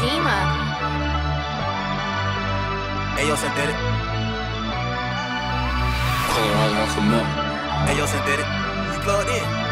Dima. Schema. Ayo, synthetic. Colorado off the milk. Ayo, synthetic. You plugged in.